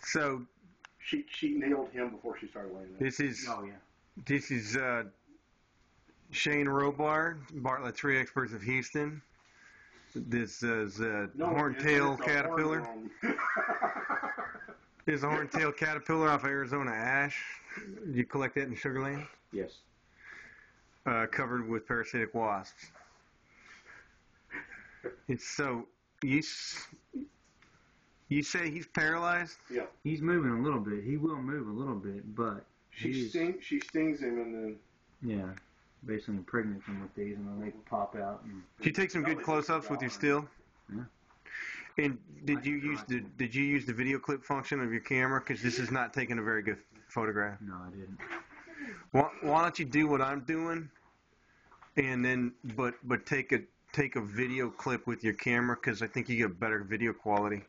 So She she nailed him before she started laying there. this is Oh yeah. this is uh, Shane Hrobar, Bartlett Tree Experts of Houston. This is a No, horntail it's caterpillar. horn This is a horntail caterpillar off Arizona ash. You collect that in Sugar Land, Yes. uh, covered with parasitic wasps. It's so you s- you say he's paralyzed. yeah. He's moving a little bit. He will move a little bit, but She he's sting, she stings him and then yeah, basically impregnates him with these, and then they pop out. And Did you take some good close-ups with your still? Yeah. And did you use the did you use the video clip function of your camera? Because this is not taking a very good photograph. no, I didn't. Why, why don't you do what I'm doing, and then but but take a take a video clip with your camera because I think you get better video quality.